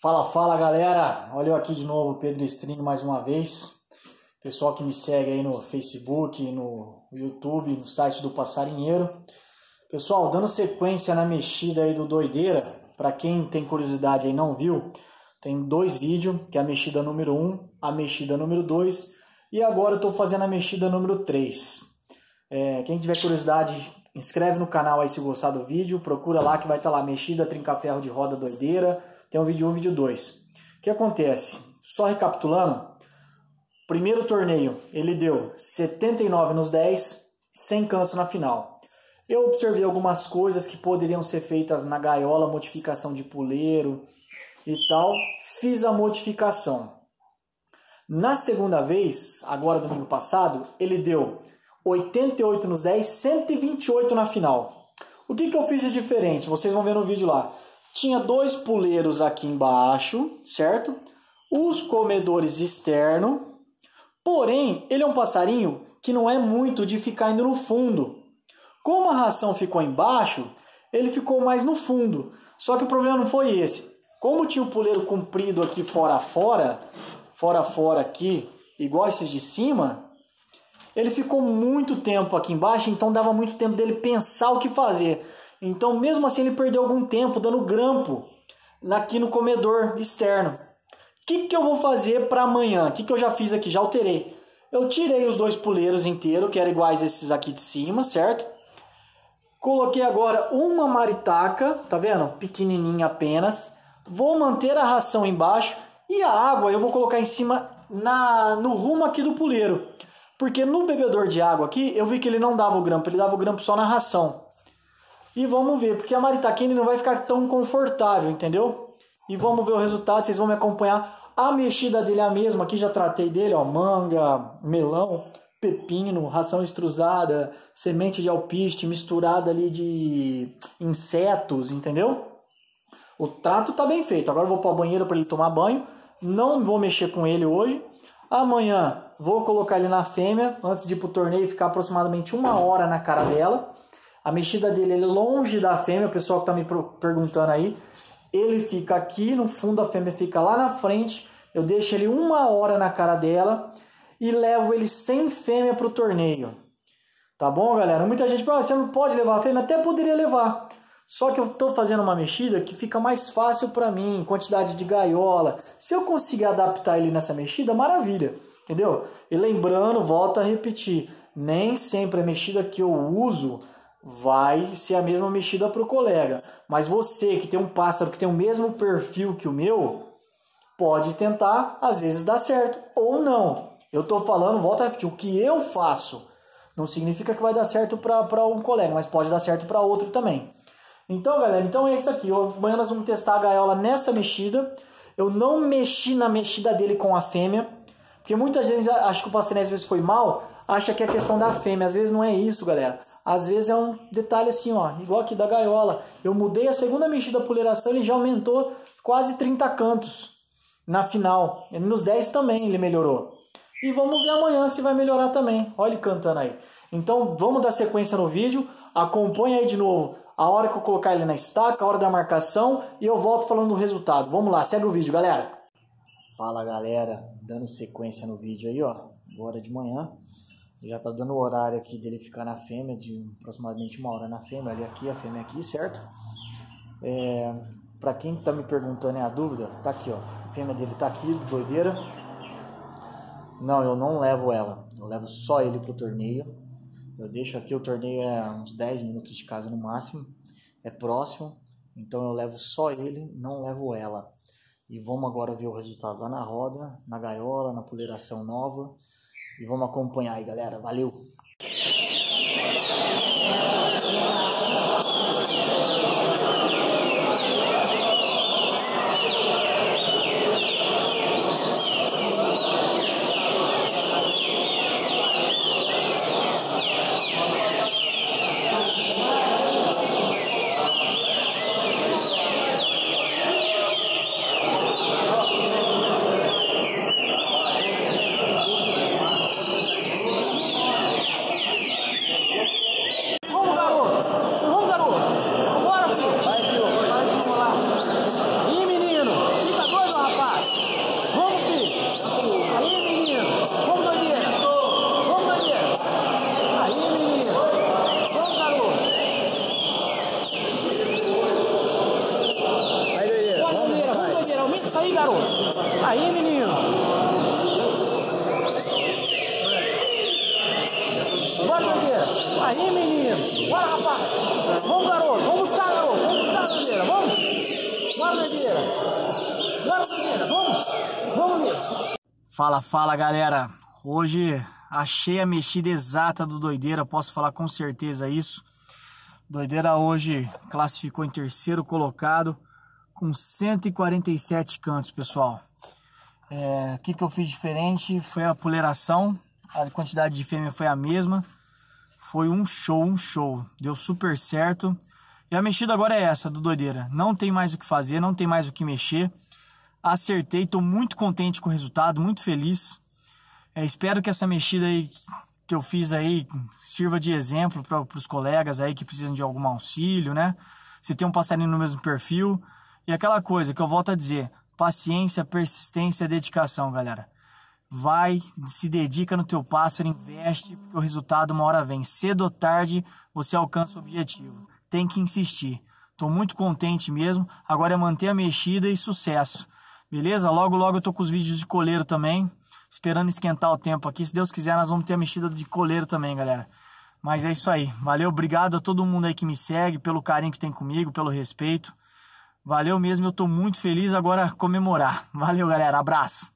Fala, fala galera! Olha eu aqui de novo, Pedro Stream mais uma vez. Pessoal que me segue aí no Facebook, no YouTube, no site do Passarinheiro. Pessoal, dando sequência na mexida aí do Doideira, para quem tem curiosidade aí não viu, tem dois vídeos, que é a mexida número 1, um, a mexida número 2 e agora eu estou fazendo a mexida número 3. É, quem tiver curiosidade, inscreve no canal aí se gostar do vídeo, procura lá que vai estar tá lá, mexida, trinca-ferro de roda doideira, tem o vídeo 1 um, vídeo 2. O que acontece? Só recapitulando, primeiro torneio ele deu 79 nos 10, 100 cantos na final. Eu observei algumas coisas que poderiam ser feitas na gaiola, modificação de puleiro e tal. Fiz a modificação. Na segunda vez, agora domingo passado, ele deu 88 nos 10, 128 na final. O que, que eu fiz de diferente? Vocês vão ver no vídeo lá. Tinha dois puleiros aqui embaixo, certo? Os comedores externos. Porém, ele é um passarinho que não é muito de ficar indo no fundo. Como a ração ficou embaixo, ele ficou mais no fundo. Só que o problema não foi esse. Como tinha o puleiro comprido aqui fora a fora, fora a fora aqui, igual esses de cima, ele ficou muito tempo aqui embaixo, então dava muito tempo dele pensar o que fazer. Então, mesmo assim, ele perdeu algum tempo dando grampo aqui no comedor externo. O que, que eu vou fazer para amanhã? O que, que eu já fiz aqui? Já alterei. Eu tirei os dois puleiros inteiros, que eram iguais esses aqui de cima, certo? Coloquei agora uma maritaca, tá vendo? Pequenininha apenas. Vou manter a ração embaixo e a água eu vou colocar em cima na, no rumo aqui do puleiro. Porque no bebedor de água aqui, eu vi que ele não dava o grampo, ele dava o grampo só na ração. E vamos ver, porque a maritaquine não vai ficar tão confortável, entendeu? E vamos ver o resultado, vocês vão me acompanhar. A mexida dele é a mesma, aqui já tratei dele, ó, manga, melão, pepino, ração extrusada, semente de alpiste misturada ali de insetos, entendeu? O trato tá bem feito. Agora eu vou para o banheiro para ele tomar banho. Não vou mexer com ele hoje. Amanhã vou colocar ele na fêmea antes de ir pro torneio ficar aproximadamente uma hora na cara dela. A mexida dele é longe da fêmea, o pessoal que tá me perguntando aí. Ele fica aqui no fundo, a fêmea fica lá na frente. Eu deixo ele uma hora na cara dela e levo ele sem fêmea para o torneio. Tá bom, galera? Muita gente fala, você não pode levar a fêmea? Até poderia levar. Só que eu estou fazendo uma mexida que fica mais fácil para mim, quantidade de gaiola. Se eu conseguir adaptar ele nessa mexida, maravilha, entendeu? E lembrando, volto a repetir, nem sempre a mexida que eu uso vai ser a mesma mexida para o colega. Mas você que tem um pássaro que tem o mesmo perfil que o meu, pode tentar, às vezes dá certo ou não. Eu estou falando, volto a repetir, o que eu faço não significa que vai dar certo para um colega, mas pode dar certo para outro também. Então, galera, então é isso aqui. Amanhã nós vamos testar a gaiola nessa mexida. Eu não mexi na mexida dele com a fêmea, porque muitas vezes acho que o pastel às vezes foi mal, acha que é questão da fêmea. Às vezes não é isso, galera. Às vezes é um detalhe assim, ó, igual aqui da gaiola. Eu mudei a segunda mexida puleração e já aumentou quase 30 cantos na final. E nos 10 também ele melhorou. E vamos ver amanhã se vai melhorar também. Olha ele cantando aí. Então vamos dar sequência no vídeo. Acompanha aí de novo a hora que eu colocar ele na estaca, a hora da marcação e eu volto falando do resultado. Vamos lá, segue o vídeo, galera. Fala, galera. Dando sequência no vídeo aí, ó. Agora de manhã. Já tá dando o horário aqui dele ficar na fêmea, de aproximadamente uma hora na fêmea, ali aqui, a fêmea aqui, certo? É, pra quem tá me perguntando é a dúvida, tá aqui, ó. A fêmea dele tá aqui, doideira. Não, eu não levo ela. Eu levo só ele pro torneio. Eu deixo aqui, o torneio é uns 10 minutos de casa no máximo. É próximo. Então eu levo só ele, não levo ela. E vamos agora ver o resultado lá na roda, na gaiola, na poleiração nova. E vamos acompanhar aí, galera. Valeu! Isso aí, garoto. Aí, menino. Bora, bandeira. Aí, menino. Bora, rapaz. Vamos, garoto. Vamos buscar, garoto. Vamos buscar, bandeira. Vamos. Bora, bandeira. Bora, bandeira. Vamos. Vamos, mesmo. Fala, fala, galera. Hoje achei a mexida exata do Doideira. Posso falar com certeza isso. Doideira hoje classificou em terceiro colocado com 147 cantos, pessoal. É, o que, que eu fiz diferente foi a poleração, a quantidade de fêmea foi a mesma. Foi um show, um show. Deu super certo. E a mexida agora é essa, do Doideira. Não tem mais o que fazer, não tem mais o que mexer. Acertei, estou muito contente com o resultado, muito feliz. É, espero que essa mexida aí que eu fiz aí sirva de exemplo para os colegas aí que precisam de algum auxílio, né? Se tem um passarinho no mesmo perfil. E aquela coisa que eu volto a dizer, paciência, persistência, dedicação, galera. Vai, se dedica no teu pássaro, investe, porque o resultado uma hora vem. Cedo ou tarde você alcança o objetivo. Tem que insistir. Estou muito contente mesmo. Agora é manter a mexida e sucesso. Beleza? Logo, logo eu tô com os vídeos de coleiro também esperando esquentar o tempo aqui. Se Deus quiser, nós vamos ter a mexida de coleiro também, galera. Mas é isso aí. Valeu, obrigado a todo mundo aí que me segue, pelo carinho que tem comigo, pelo respeito. Valeu mesmo, eu tô muito feliz agora comemorar. Valeu, galera. Abraço.